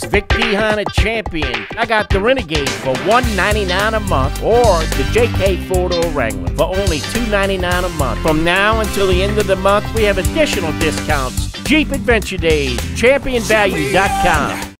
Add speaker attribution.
Speaker 1: folks. Vic Champion. I got the Renegade for one ninety nine a month or the JK four-door Wrangler for only $299 a month. From now until the end of the month, we have additional discounts. Jeep Adventure Days, championvalue.com.